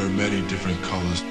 are many different colors.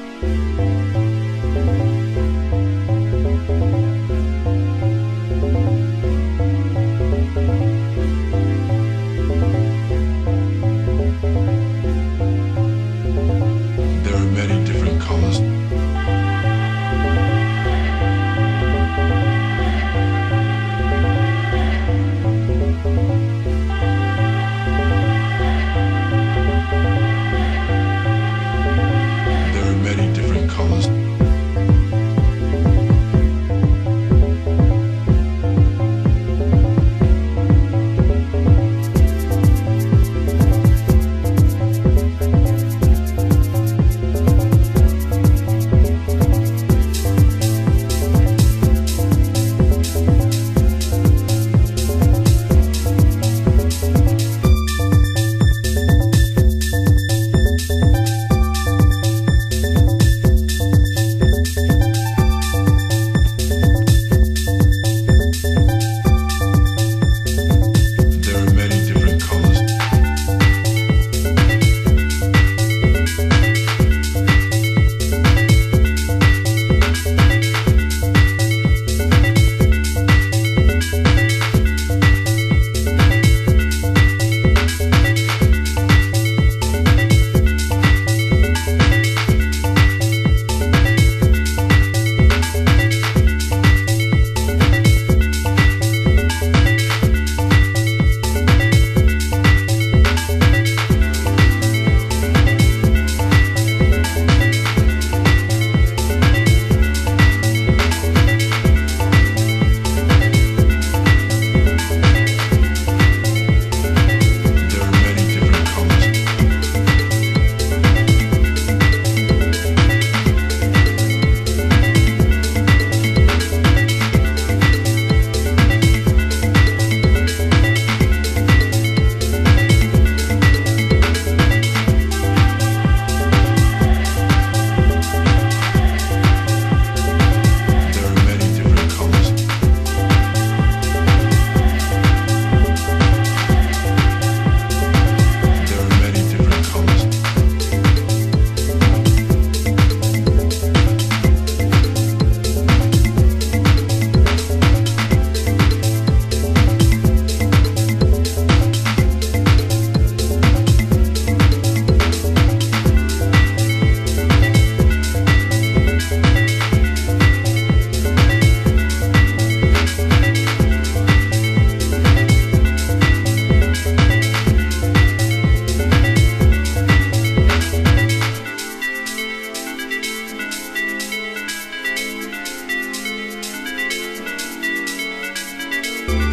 Bye.